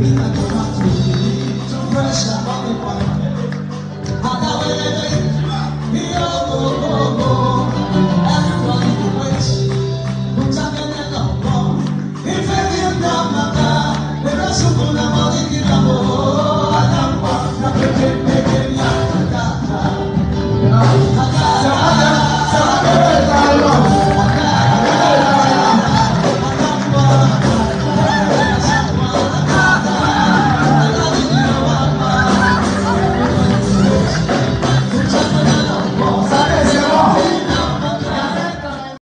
I'll